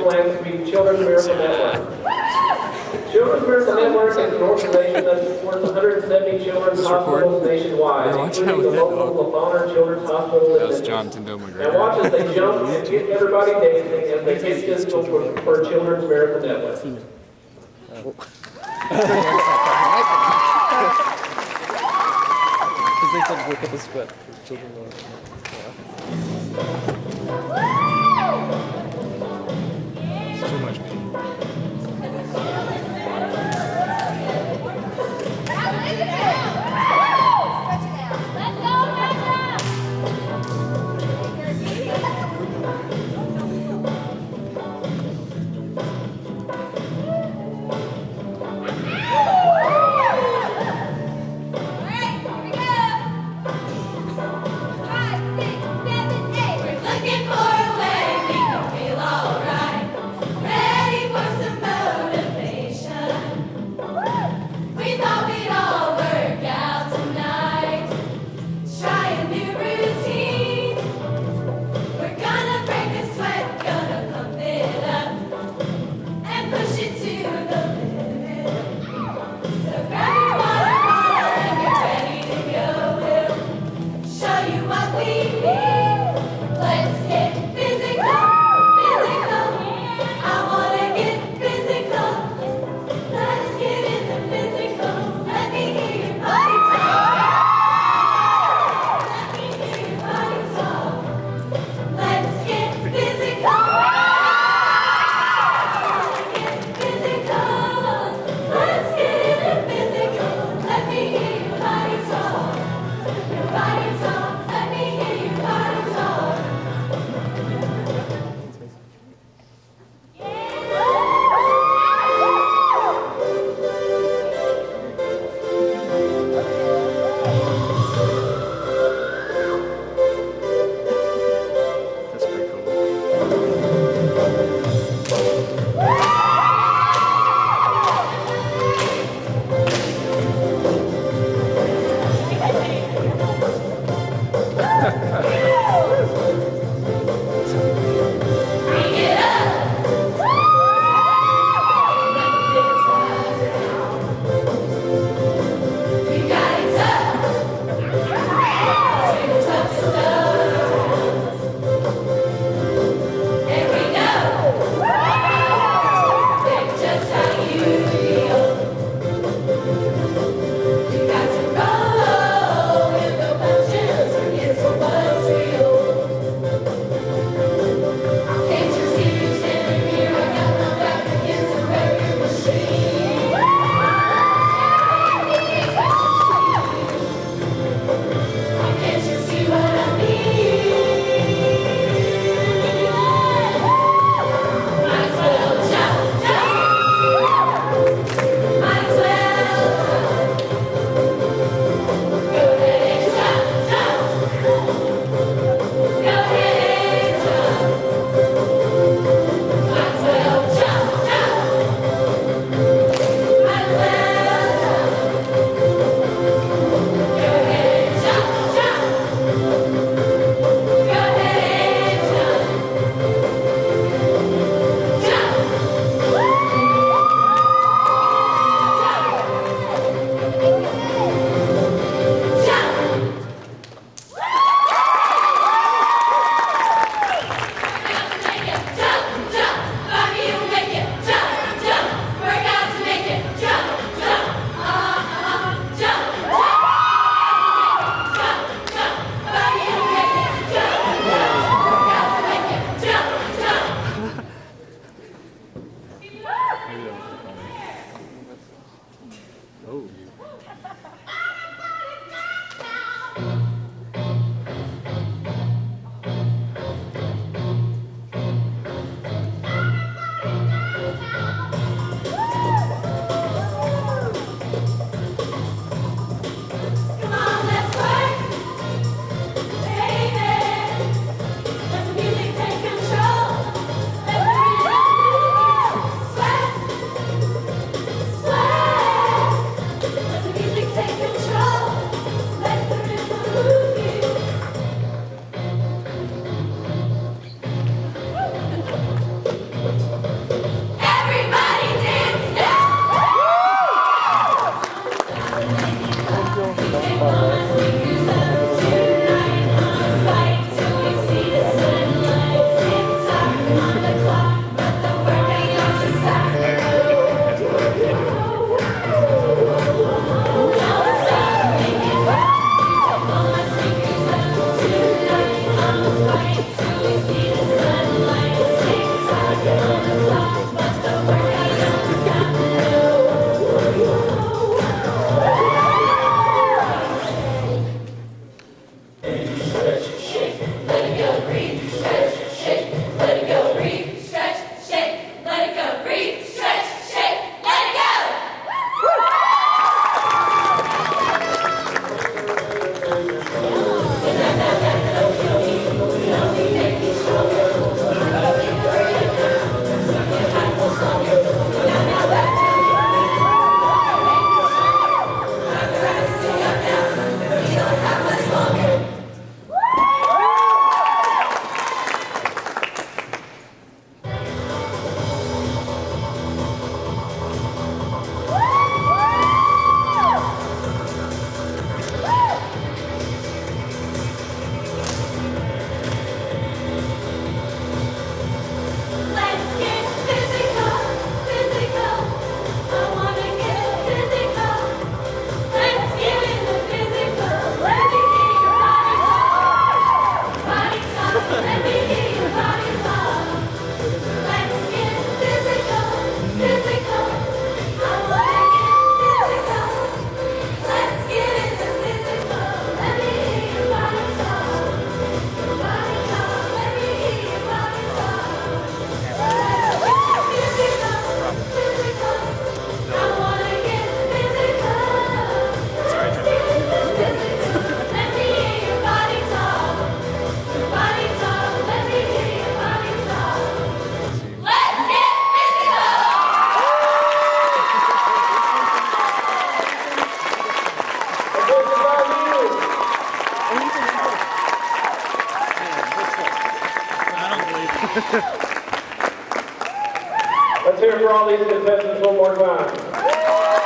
Philanthropy Children's Miracle Network. Children's Miracle Network is an organization that supports 170 children's hospitals nationwide, including the local Lafayette Children's Hospital. That was John Tindo McGregor. And watch as they jump and get everybody dancing as they hit physical for, for Children's Miracle Network. Because they said with us, but children. Yeah. informações. Let's hear it for all these contestants one more time.